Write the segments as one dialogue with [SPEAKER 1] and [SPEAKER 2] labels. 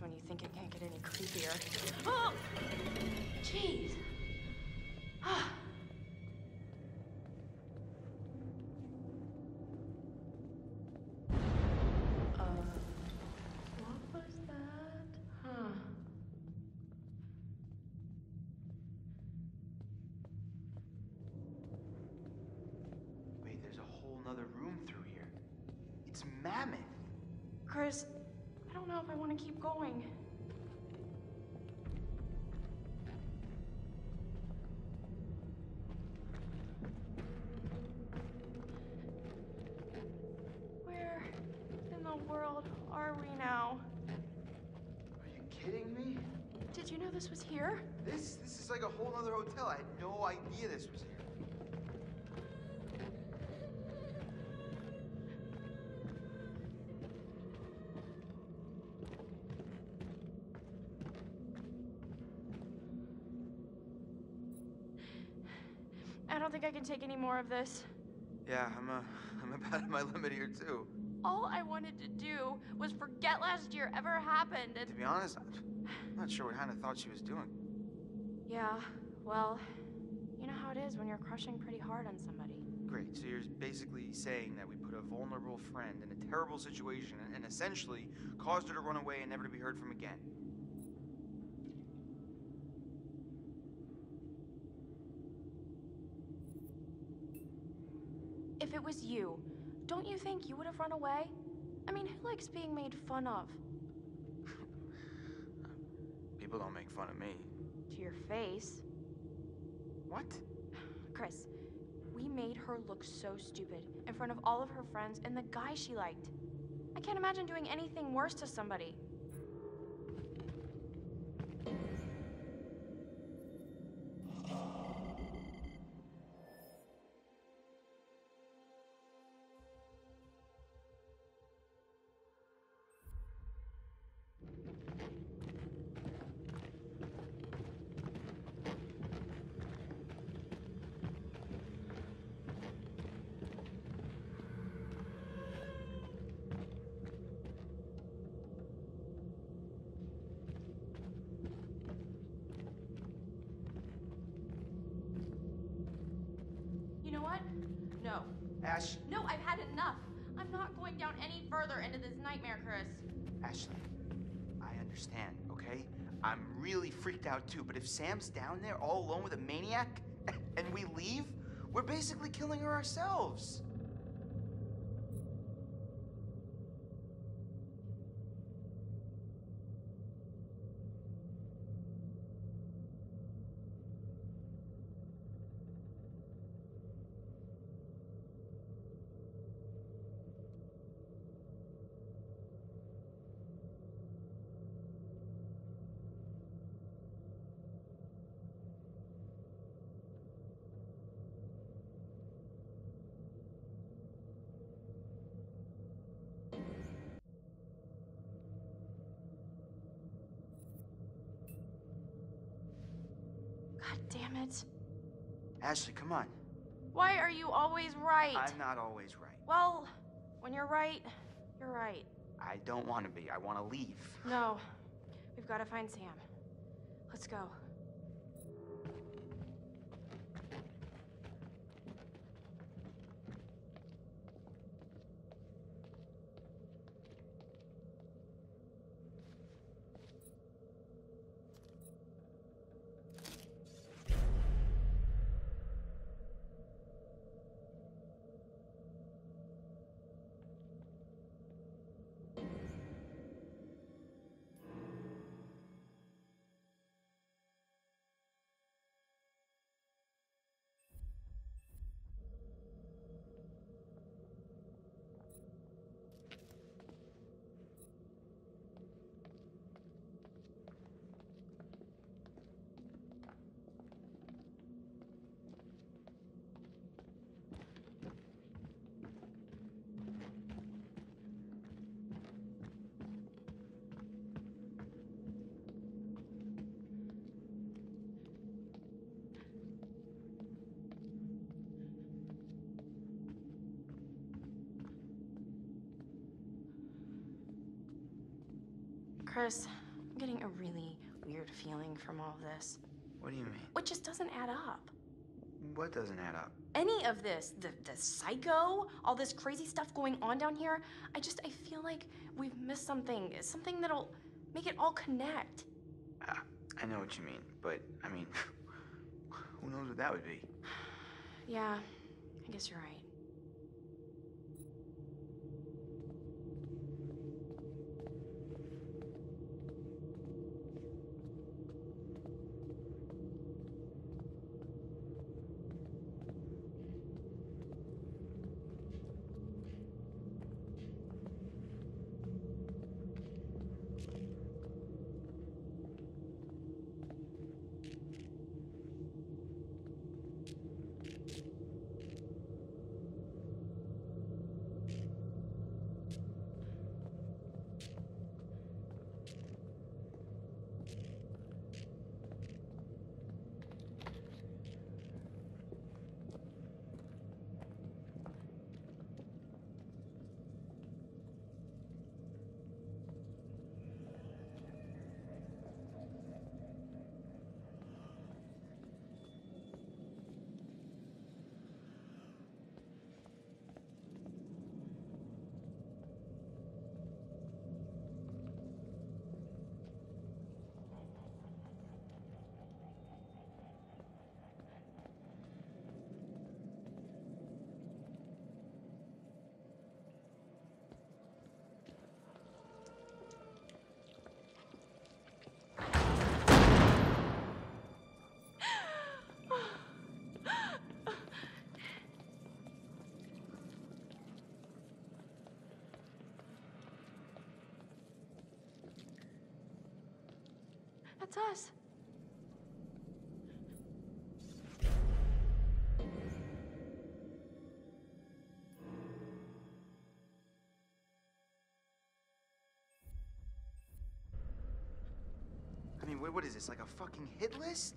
[SPEAKER 1] When you think it can't get any creepier. Oh! Jeez. Don't know if I want to keep going. Where in the world are we now?
[SPEAKER 2] Are you kidding me?
[SPEAKER 1] Did you know this was here?
[SPEAKER 2] This this is like a whole other hotel. I had no idea this was here.
[SPEAKER 1] Can take any more of this.
[SPEAKER 2] Yeah, I'm uh, I'm about at my limit here too.
[SPEAKER 1] All I wanted to do was forget last year ever happened
[SPEAKER 2] To be honest, I'm not sure what Hannah thought she was doing.
[SPEAKER 1] Yeah, well, you know how it is when you're crushing pretty hard on somebody.
[SPEAKER 2] Great. So you're basically saying that we put a vulnerable friend in a terrible situation and, and essentially caused her to run away and never to be heard from again.
[SPEAKER 1] If it was you, don't you think you would have run away? I mean, who likes being made fun of?
[SPEAKER 2] People don't make fun of me.
[SPEAKER 1] To your face.
[SPEAKER 2] What?
[SPEAKER 1] Chris, we made her look so stupid in front of all of her friends and the guy she liked. I can't imagine doing anything worse to somebody.
[SPEAKER 2] Ash,
[SPEAKER 1] No, I've had enough. I'm not going down any further into this nightmare, Chris.
[SPEAKER 2] Ashley, I understand, okay? I'm really freaked out too, but if Sam's down there all alone with a maniac and we leave, we're basically killing her ourselves.
[SPEAKER 1] God damn it.
[SPEAKER 2] Ashley, come on.
[SPEAKER 1] Why are you always right?
[SPEAKER 2] I'm not always right.
[SPEAKER 1] Well, when you're right, you're right.
[SPEAKER 2] I don't want to be. I want to leave.
[SPEAKER 1] No, we've got to find Sam. Let's go. Chris, I'm getting a really weird feeling from all of this.
[SPEAKER 2] What do you mean?
[SPEAKER 1] It just doesn't add up.
[SPEAKER 2] What doesn't add up?
[SPEAKER 1] Any of this, the, the psycho, all this crazy stuff going on down here, I just, I feel like we've missed something. Something that'll make it all connect.
[SPEAKER 2] Uh, I know what you mean, but I mean, who knows what that would be?
[SPEAKER 1] Yeah, I guess you're right. That's us.
[SPEAKER 2] I mean, what, what is this? Like a fucking hit list?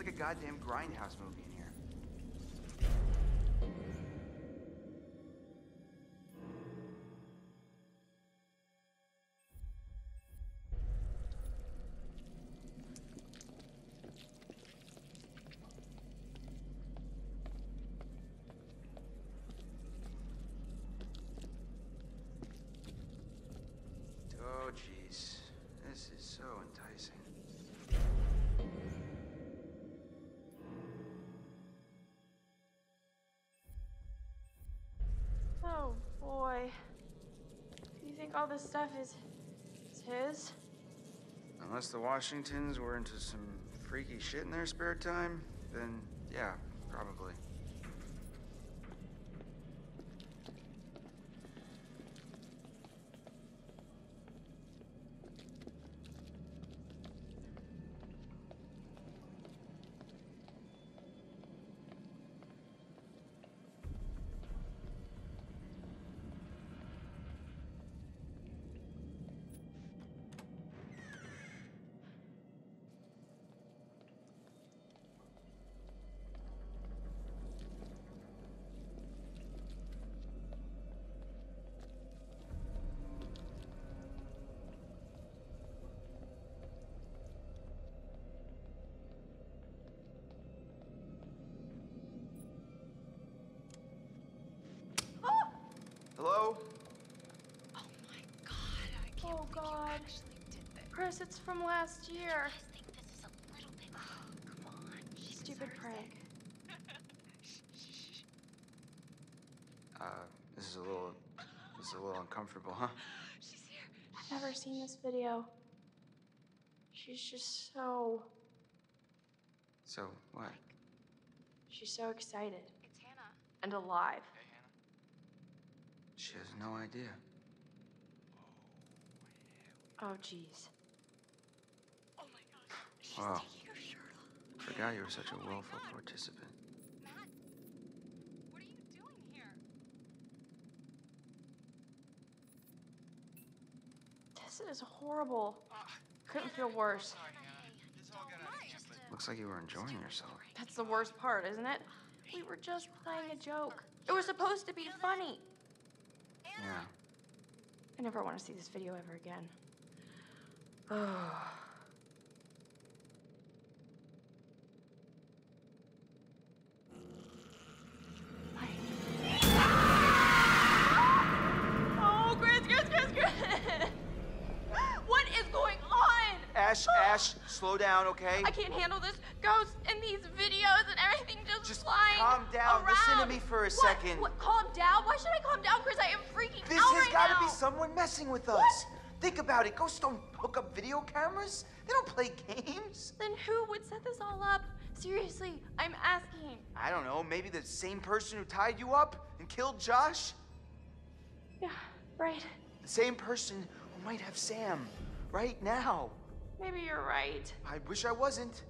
[SPEAKER 2] Like a goddamn grindhouse movie in here.
[SPEAKER 1] All this stuff is, is his?
[SPEAKER 2] Unless the Washingtons were into some freaky shit in their spare time, then yeah, probably.
[SPEAKER 1] Oh,
[SPEAKER 3] believe
[SPEAKER 1] God.
[SPEAKER 3] you actually did this.
[SPEAKER 1] Chris, it's from last year.
[SPEAKER 3] think this is a little bit... Oh, come on. She
[SPEAKER 1] Stupid prank.
[SPEAKER 2] Uh, this is a little, this is a little uncomfortable, huh?
[SPEAKER 3] She's here.
[SPEAKER 1] I've never seen this video. She's just so.
[SPEAKER 2] So, what?
[SPEAKER 1] She's so excited
[SPEAKER 3] It's Hannah.
[SPEAKER 1] and alive. Hey, Hannah.
[SPEAKER 2] She has no idea.
[SPEAKER 1] Oh, jeez.
[SPEAKER 3] Oh my god. She's
[SPEAKER 2] Wow.
[SPEAKER 3] taking her shirt off.
[SPEAKER 2] Forgot you were such a willful participant.
[SPEAKER 3] Matt, what are you doing here?
[SPEAKER 1] This is horrible. Couldn't uh, feel worse.
[SPEAKER 2] Uh, Looks like you were enjoying yourself.
[SPEAKER 1] That's the worst part, isn't it? We were just playing a joke. It was supposed to be funny.
[SPEAKER 2] Yeah.
[SPEAKER 1] I never want to see this video ever again. oh, Chris, Chris, Chris, Chris! What is going on?
[SPEAKER 2] Ash, Ash, slow down, okay?
[SPEAKER 1] I can't handle this ghost and these videos and everything just,
[SPEAKER 2] Just
[SPEAKER 1] flying
[SPEAKER 2] calm down. Listen to me for a
[SPEAKER 1] What?
[SPEAKER 2] second.
[SPEAKER 1] What? Calm down? Why should I calm down, Chris? I am freaking out. right now.
[SPEAKER 2] This has got to be someone messing with us.
[SPEAKER 1] What?
[SPEAKER 2] Think about it. Ghosts don't hook up video cameras. They don't play games.
[SPEAKER 1] Then who would set this all up? Seriously, I'm asking.
[SPEAKER 2] I don't know. Maybe the same person who tied you up and killed Josh.
[SPEAKER 1] Yeah, right.
[SPEAKER 2] The same person who might have Sam right now.
[SPEAKER 1] Maybe you're right.
[SPEAKER 2] I wish I wasn't.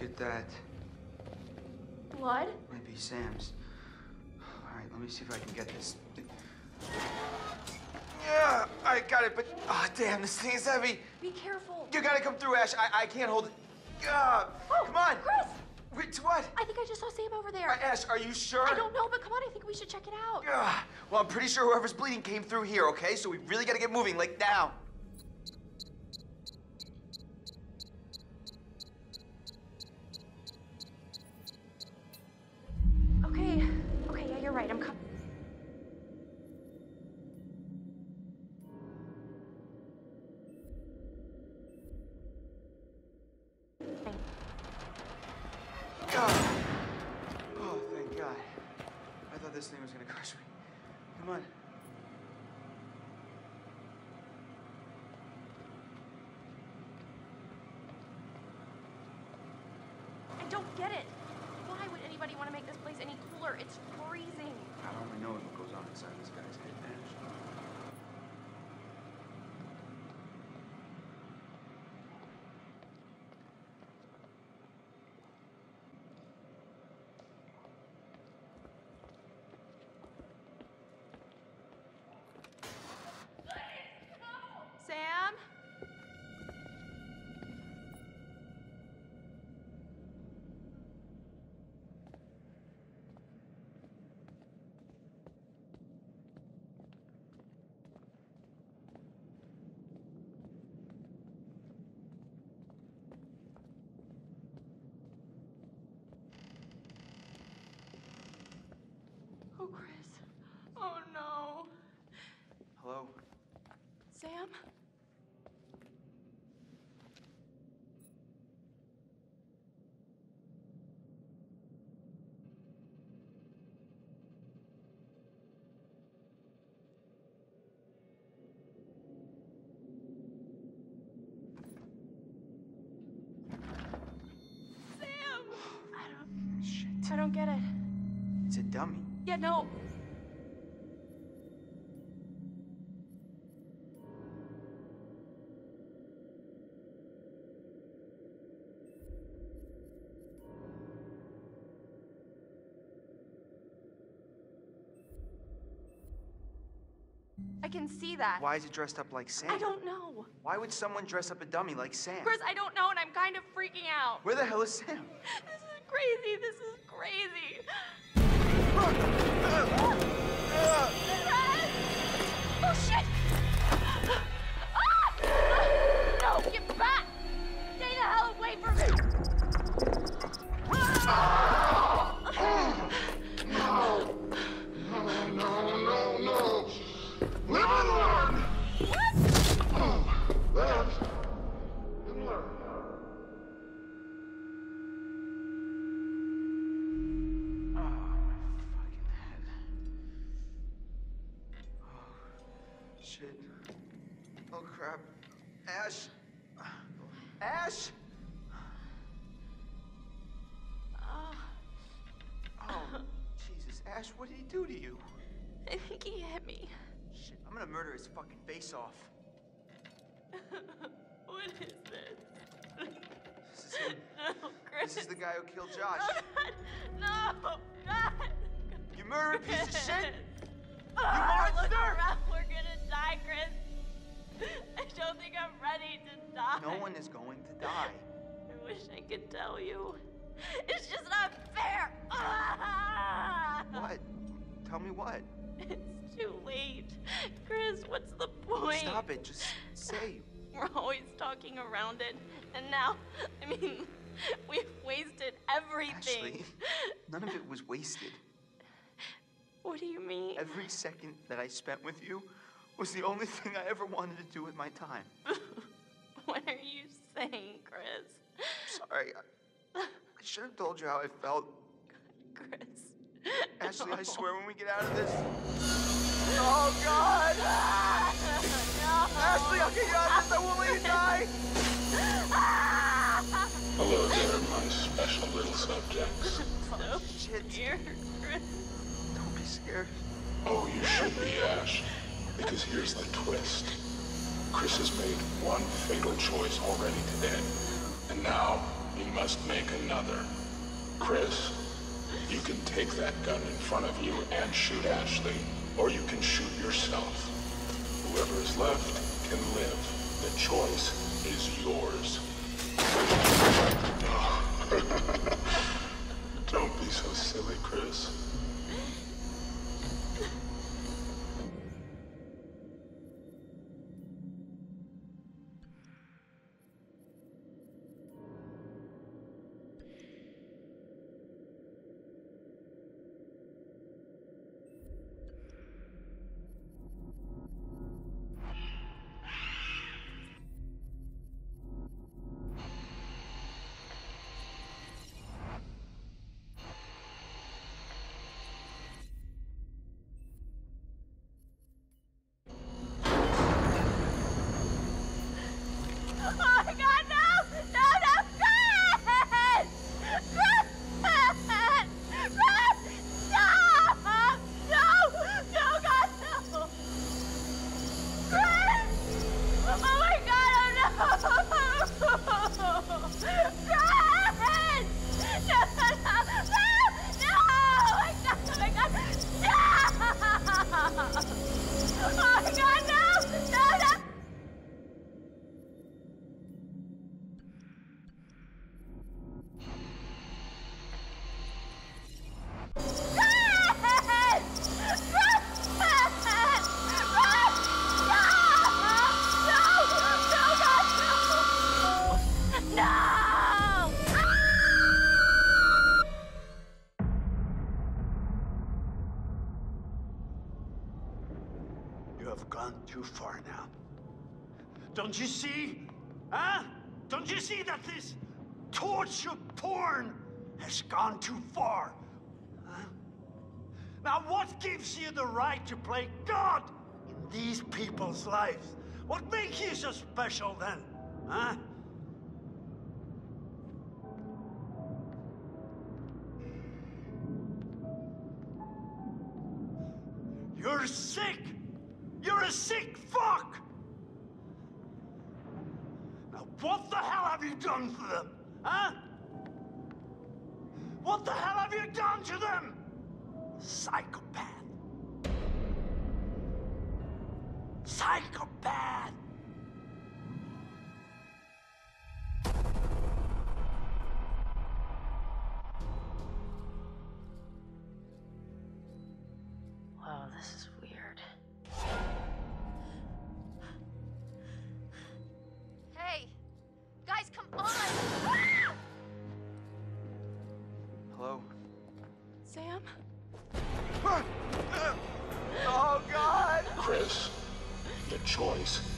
[SPEAKER 2] Look at that.
[SPEAKER 1] Blood?
[SPEAKER 2] Might be Sam's. All right, let me see if I can get this. Yeah, I got it, but oh damn, this thing is heavy.
[SPEAKER 1] Be careful.
[SPEAKER 2] You gotta come through, Ash. I, I can't hold it. Yeah,
[SPEAKER 1] Oh,
[SPEAKER 2] come on.
[SPEAKER 1] Chris!
[SPEAKER 2] Wait, what?
[SPEAKER 1] I think I just saw Sam over there.
[SPEAKER 2] Uh, Ash, are you sure?
[SPEAKER 1] I don't know, but come on, I think we should check it out.
[SPEAKER 2] Yeah. Well, I'm pretty sure whoever's bleeding came through here. Okay, so we really gotta get moving, like now.
[SPEAKER 1] Don't get it. Why would anybody want to make this place any cooler? It's freezing.
[SPEAKER 2] I don't even know what goes on inside this guy's head, Ash.
[SPEAKER 1] Sam? Oh, Chris. Oh, no.
[SPEAKER 2] Hello?
[SPEAKER 1] Sam? Sam! I don't,
[SPEAKER 2] Shit.
[SPEAKER 1] I don't get it.
[SPEAKER 2] It's a dummy.
[SPEAKER 1] Yeah, no. I can see that.
[SPEAKER 2] Why is it dressed up like Sam?
[SPEAKER 1] I don't know.
[SPEAKER 2] Why would someone dress up a dummy like Sam?
[SPEAKER 1] Chris, I don't know, and I'm kind of freaking out.
[SPEAKER 2] Where the hell is Sam?
[SPEAKER 1] This is crazy. This is crazy. Oh shit! Think he hit me.
[SPEAKER 2] Shit, I'm gonna murder his fucking face off.
[SPEAKER 1] What is this?
[SPEAKER 2] This is him.
[SPEAKER 1] No, Chris.
[SPEAKER 2] This is the guy who killed Josh.
[SPEAKER 1] No, God.
[SPEAKER 2] You murdered a piece of shit!
[SPEAKER 1] Ah, Look
[SPEAKER 2] monster!
[SPEAKER 1] around. We're gonna die, Chris. I don't think I'm ready to die.
[SPEAKER 2] No one is going to die.
[SPEAKER 1] I wish I could tell you. It's just not fair. Ah!
[SPEAKER 2] What? Tell me what?
[SPEAKER 1] It's too late. Chris, what's the point?
[SPEAKER 2] Stop it. Just say.
[SPEAKER 1] We're always talking around it. And now, I mean, we've wasted everything.
[SPEAKER 2] Ashley, none of it was wasted.
[SPEAKER 1] What do you mean?
[SPEAKER 2] Every second that I spent with you was the only thing I ever wanted to do with my time.
[SPEAKER 1] what are you saying, Chris?
[SPEAKER 2] Sorry. I, I should have told you how I felt.
[SPEAKER 1] Chris.
[SPEAKER 2] Ashley, I swear when we get out of this.
[SPEAKER 1] Oh, God! no!
[SPEAKER 2] Ashley, I'll get you out of this. I won't let you die.
[SPEAKER 4] Hello there, my special little subjects.
[SPEAKER 1] So
[SPEAKER 2] Shit.
[SPEAKER 1] scared, Chris.
[SPEAKER 2] Don't be scared.
[SPEAKER 4] Oh, you should be, Ash. Because here's the twist. Chris has made one fatal choice already today. And now he must make another. Chris, you can take that gun in front of you and shoot Ashley, or you can shoot yourself. Whoever is left can live. The choice is yours. Don't be so silly, Chris.
[SPEAKER 5] Too far now. Don't you see? Huh? Don't you see that this torture porn has gone too far? Huh? Now, what gives you the right to play God in these people's lives? What makes you so special then? Huh? Done to them? Huh? What the hell have you done to them? Psychopath.
[SPEAKER 3] psychopath!
[SPEAKER 2] Choice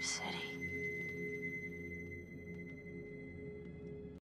[SPEAKER 1] City.